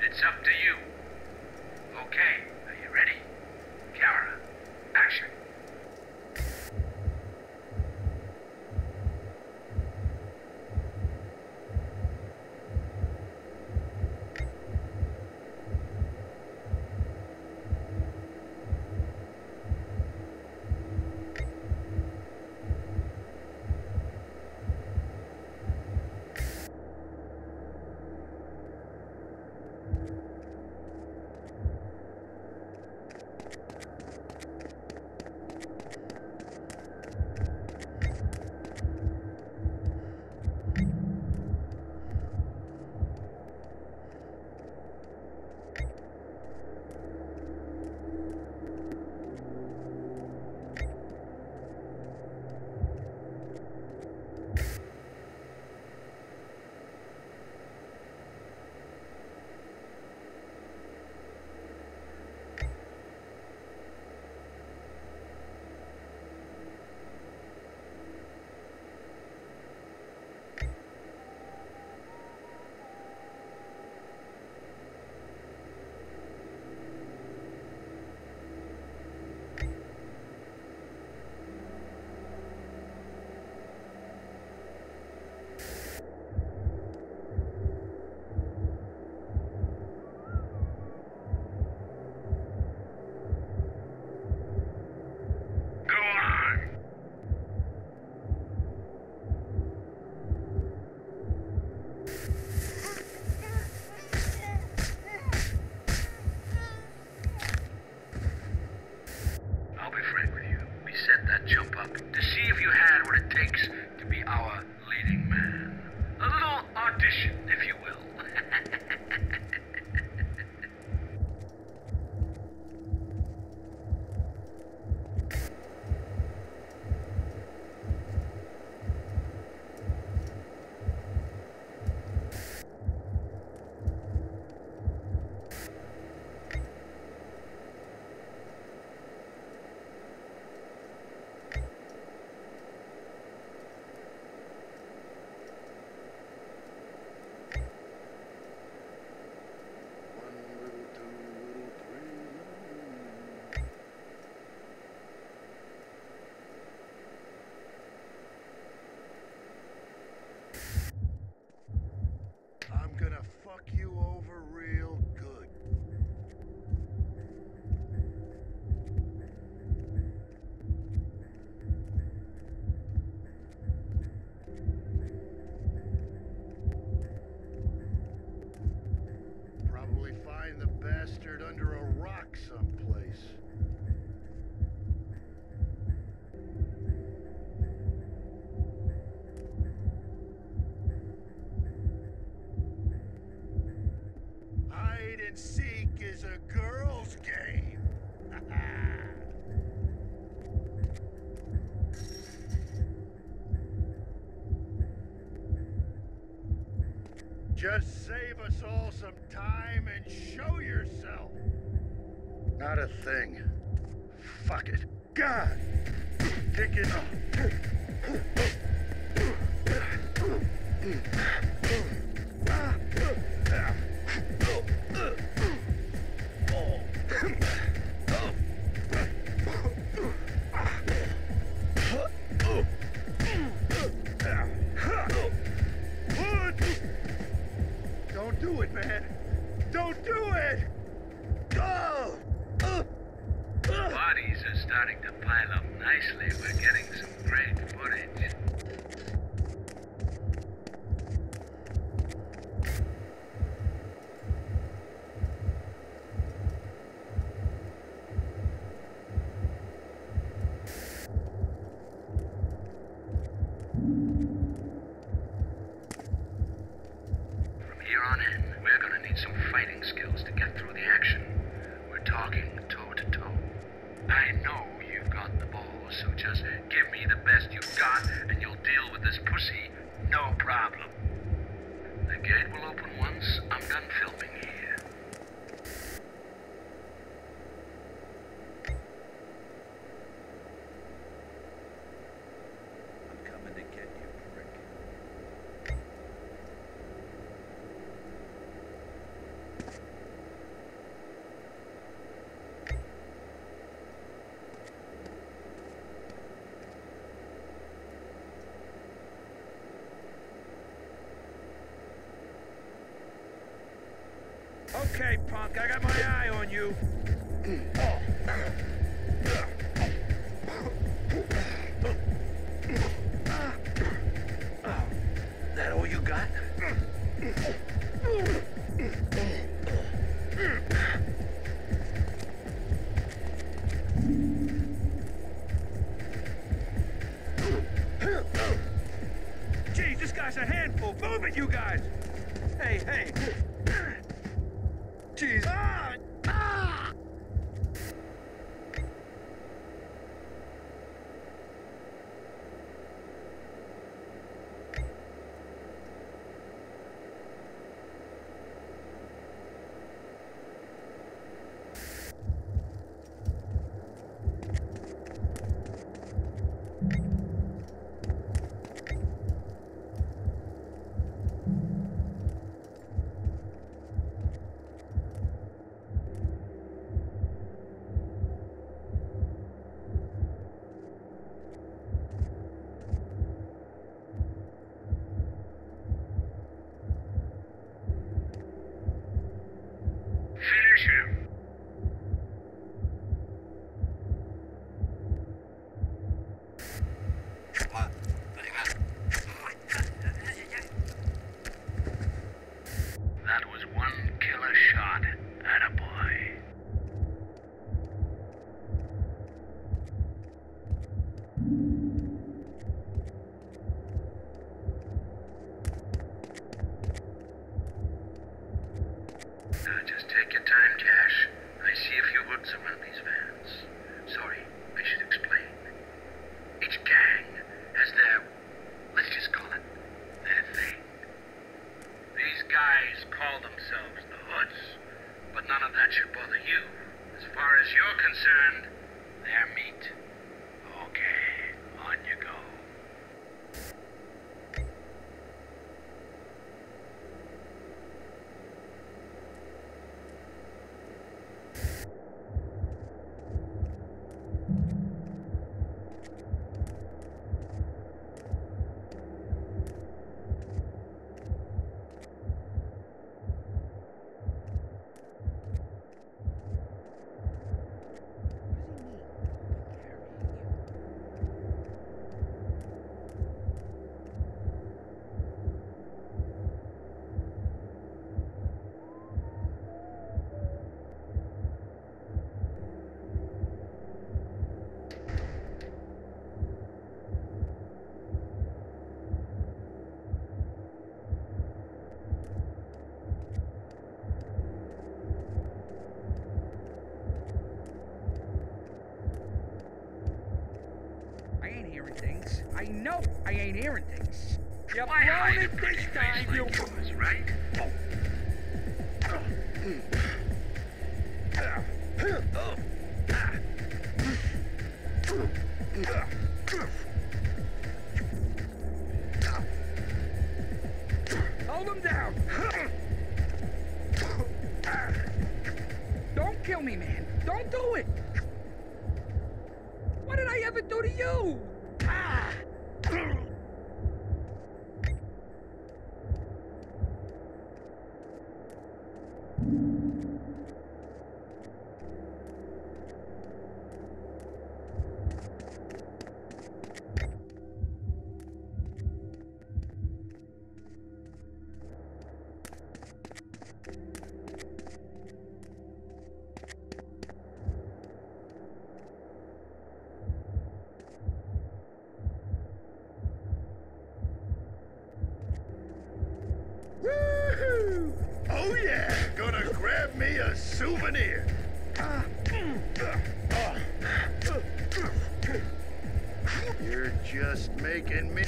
It's up to you. Okay, are you ready? Kara? action. Just save us all some time and show yourself. Not a thing. Fuck it. God! Kick it up. Oh. Okay, punk, I got my eye on you. know I ain't hearing things. You're well, it this time, you... Yours, right? Hold him down! Don't kill me, man! Don't do it! What did I ever do to you? Ah! souvenir. You're just making me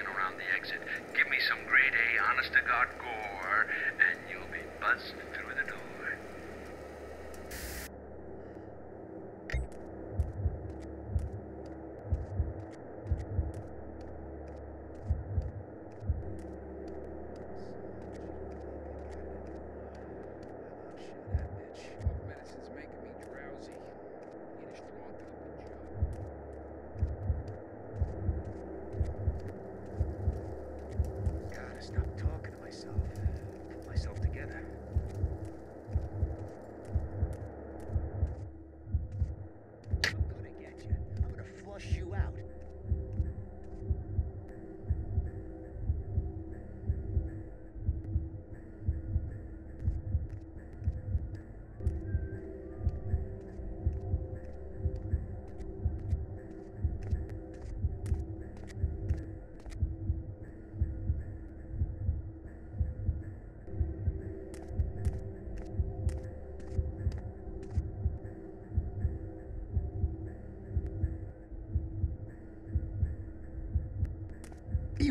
hanging around the exit. Give me some grade A, honest to God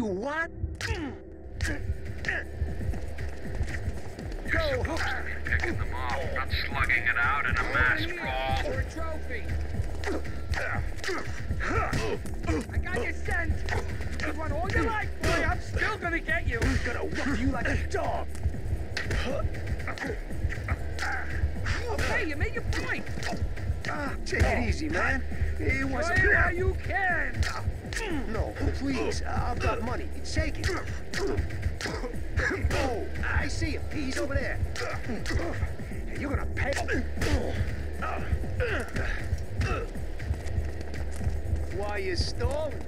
what? Go! Supposed to be picking them off, not slugging it out in a mass brawl. For a trophy. I got your scent. You run all your life, boy. I'm still gonna get you. I'm gonna whoop you like a dog! Okay, you made your point. Ah, take it easy, man. It wasn't Play while you can. No, please. Uh, I've got money. Take it. Oh, I see him. He's over there. You're gonna pay. Why you stalling,